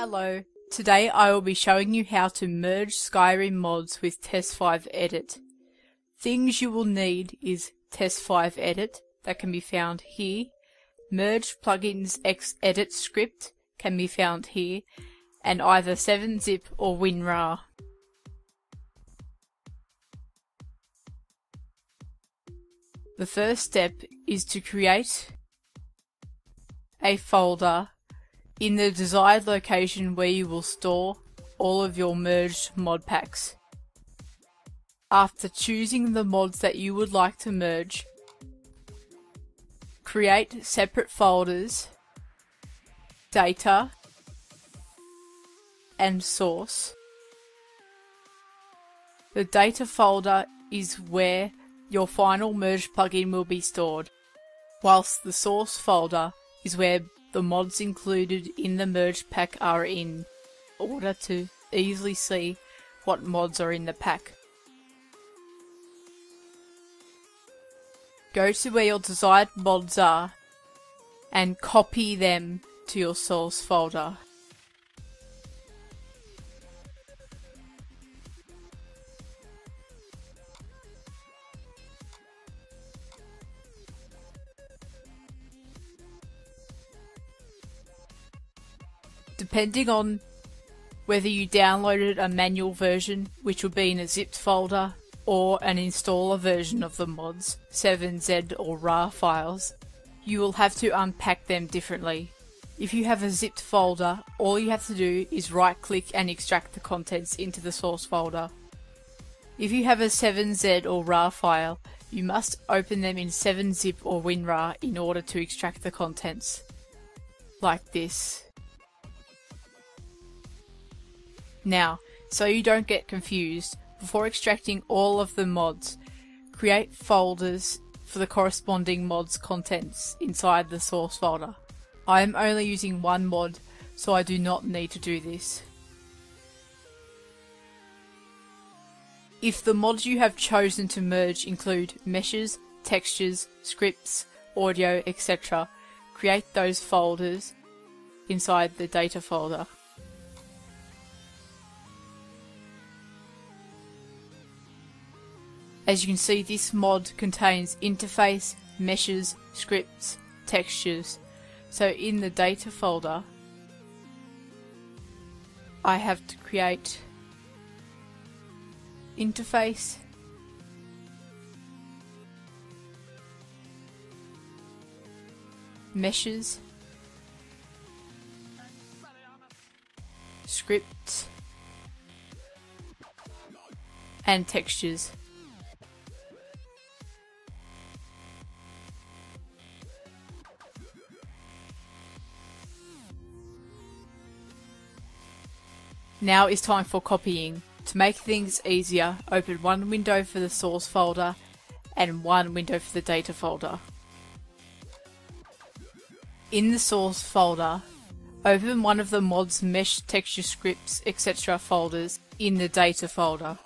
Hello, today I will be showing you how to merge Skyrim mods with TES5 Edit. Things you will need is TES5 Edit that can be found here, Merge Plugins X Edit script can be found here, and either 7-zip or WinRAR. The first step is to create a folder in the desired location where you will store all of your merged mod packs. After choosing the mods that you would like to merge, create separate folders, data, and source. The data folder is where your final merge plugin will be stored, whilst the source folder is where the mods included in the merge pack are in order to easily see what mods are in the pack. Go to where your desired mods are and copy them to your source folder. Depending on whether you downloaded a manual version, which would be in a zipped folder, or an installer version of the mods, 7Z or RAR files, you will have to unpack them differently. If you have a zipped folder, all you have to do is right click and extract the contents into the source folder. If you have a 7Z or RAR file, you must open them in 7-zip or WinRAR in order to extract the contents. Like this. Now, so you don't get confused, before extracting all of the mods, create folders for the corresponding mod's contents inside the source folder. I am only using one mod, so I do not need to do this. If the mods you have chosen to merge include meshes, textures, scripts, audio, etc., create those folders inside the data folder. As you can see this mod contains interface, meshes, scripts, textures. So in the data folder I have to create interface meshes scripts and textures. Now is time for copying. To make things easier, open one window for the source folder and one window for the data folder. In the source folder, open one of the mod's mesh texture scripts etc folders in the data folder.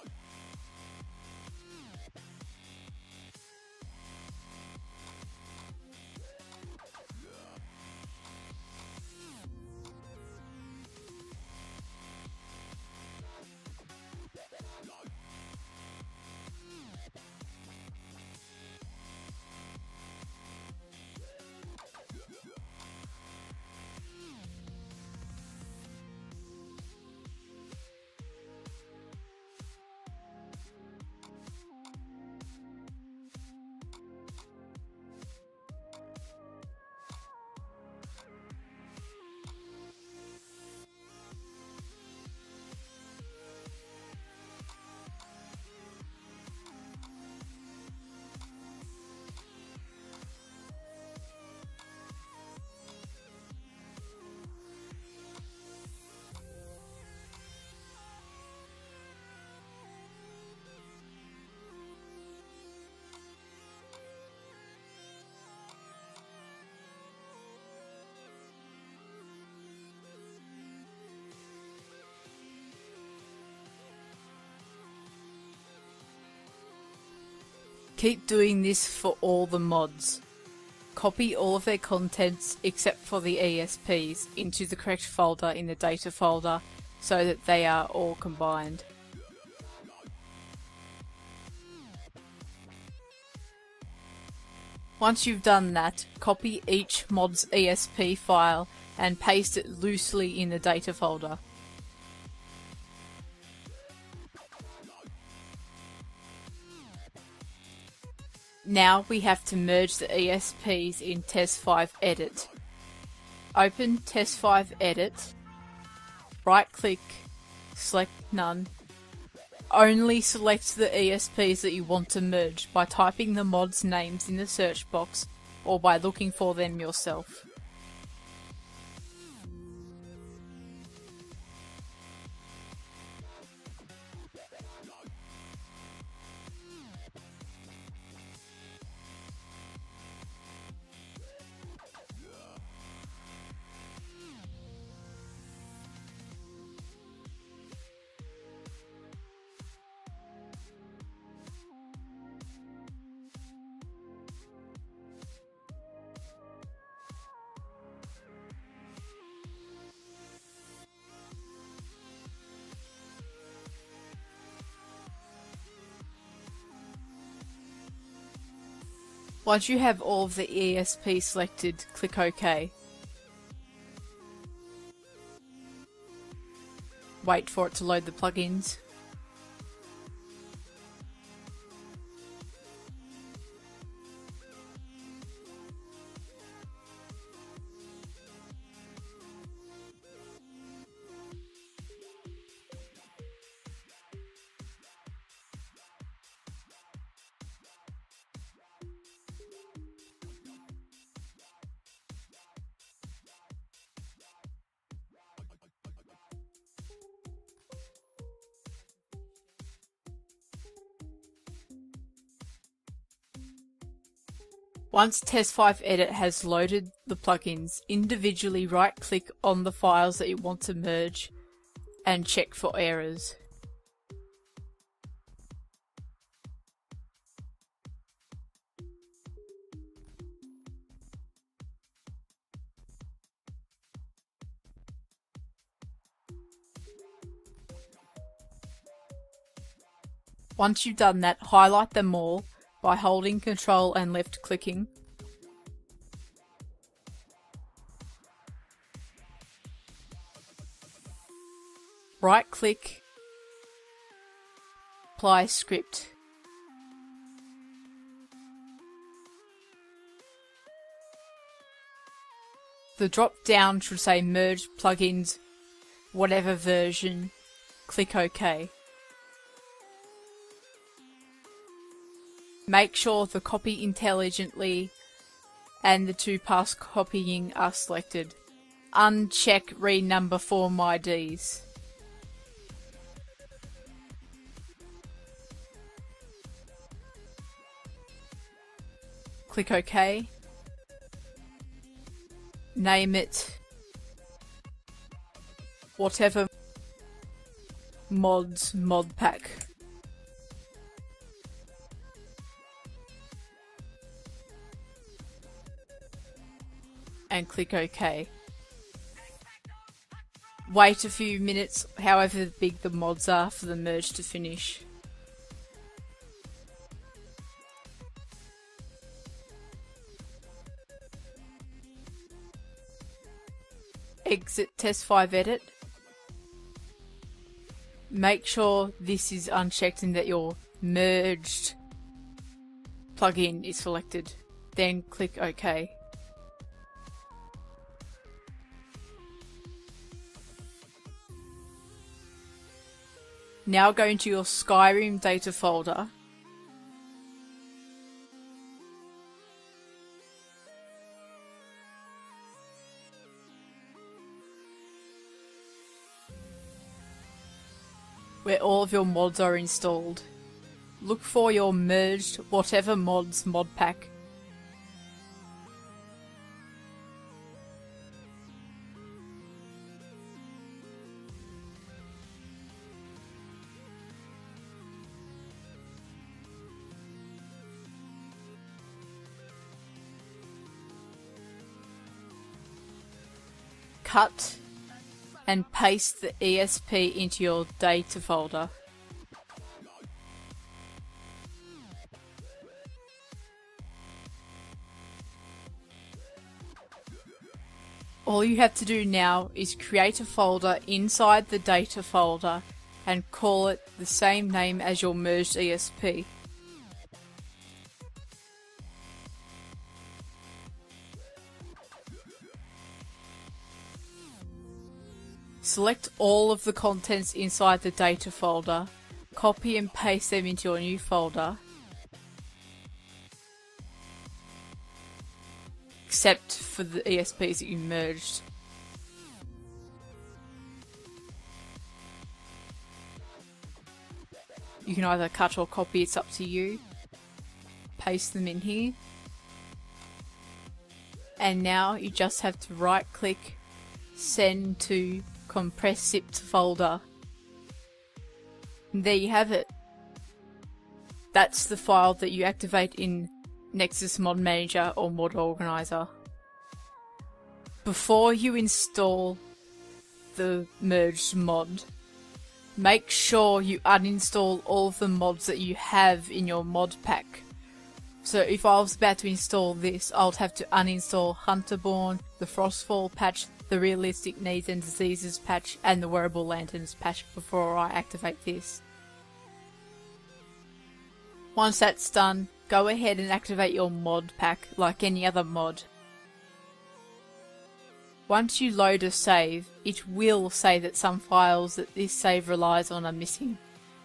Keep doing this for all the mods. Copy all of their contents except for the ESPs into the correct folder in the data folder so that they are all combined. Once you've done that, copy each mod's ESP file and paste it loosely in the data folder. Now we have to merge the ESPs in TES5 Edit. Open TES5 Edit, right click, select None. Only select the ESPs that you want to merge by typing the mod's names in the search box or by looking for them yourself. Once you have all of the ESP selected, click OK. Wait for it to load the plugins. Once TES5 Edit has loaded the plugins, individually right click on the files that you want to merge and check for errors. Once you've done that, highlight them all by holding Control and left clicking. Right click, apply script. The drop down should say merge plugins, whatever version, click OK. Make sure the copy intelligently and the two pass copying are selected. Uncheck renumber form IDs. Click OK. Name it whatever mods mod pack. And click OK. Wait a few minutes, however big the mods are, for the merge to finish. Exit TES5 Edit. Make sure this is unchecked and that your merged plugin is selected. Then click OK. Now go into your Skyrim data folder. Where all of your mods are installed. Look for your merged whatever mods mod pack cut and paste the ESP into your data folder. All you have to do now is create a folder inside the data folder and call it the same name as your merged ESP. Select all of the contents inside the data folder, copy and paste them into your new folder, except for the ESPs that you merged. You can either cut or copy, it's up to you. Paste them in here. And now you just have to right click, send to compress zipped folder. And there you have it. That's the file that you activate in Nexus Mod Manager or Mod Organizer. Before you install the merged mod, make sure you uninstall all of the mods that you have in your mod pack. So if I was about to install this, I would have to uninstall Hunterborn, the Frostfall patch, the Realistic Needs and Diseases patch, and the Wearable Lanterns patch before I activate this. Once that's done, go ahead and activate your mod pack like any other mod. Once you load a save, it will say that some files that this save relies on are missing.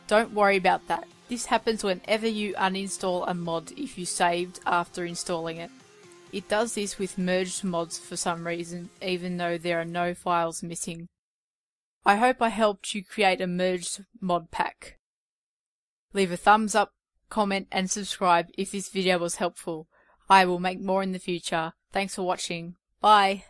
Don't worry about that. This happens whenever you uninstall a mod if you saved after installing it. It does this with merged mods for some reason, even though there are no files missing. I hope I helped you create a merged mod pack. Leave a thumbs up, comment and subscribe if this video was helpful. I will make more in the future. Thanks for watching. Bye!